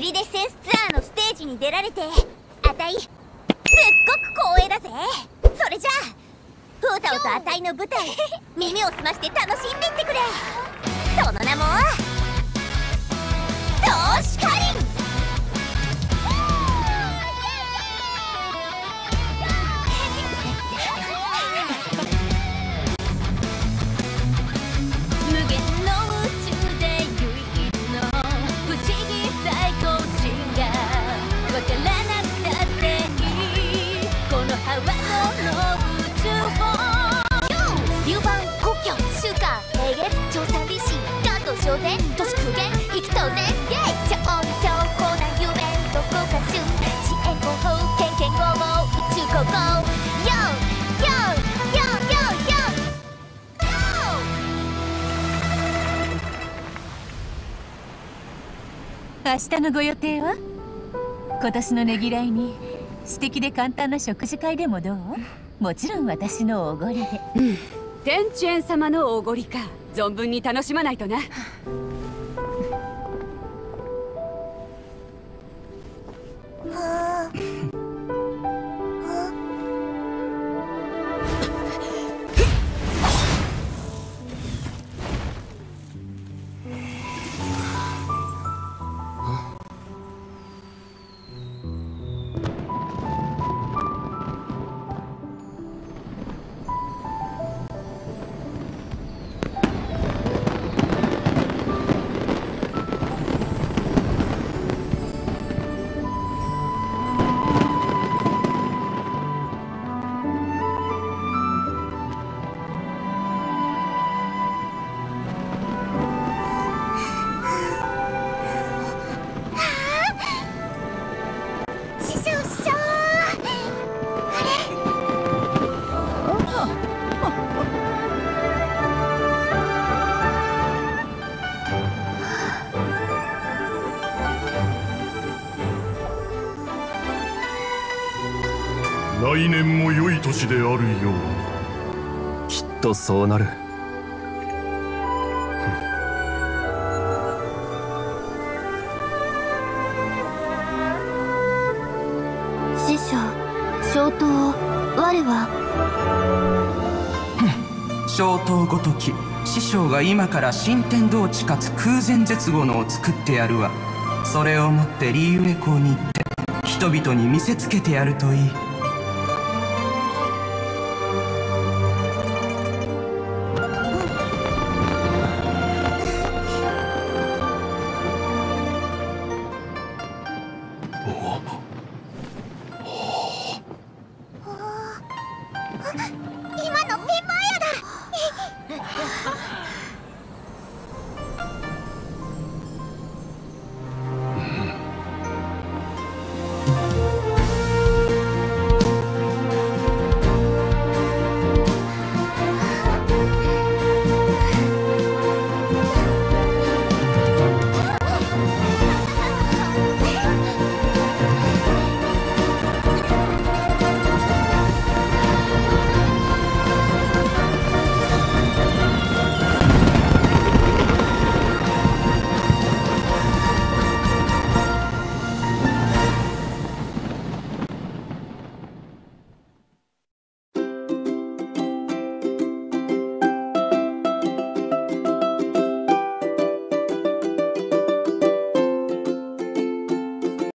リデセンスツアーのステージに出られてあたいすっごく光栄だぜ。それじゃあフータオとあたいの舞台耳を澄まして楽しんでってくれ。関東小前都市空間生き当然イェイ超超高な夢どこか旬遅延方法経験応募宇宙高校 YO YO YO YO YO 明日のご予定は？今年のねぎらいに素敵で簡単な食事会でもどう？もちろん私のおごりで。うん。天チェン様のおごりか。存分に楽しまないとな師来年も良い年であるように。きっとそうなる。師匠小刀我は。小刀ごとき師匠が今から新天道地かつ空前絶後のを作ってやるわ。それをもってリーウェ港に行って人々に見せつけてやるといい今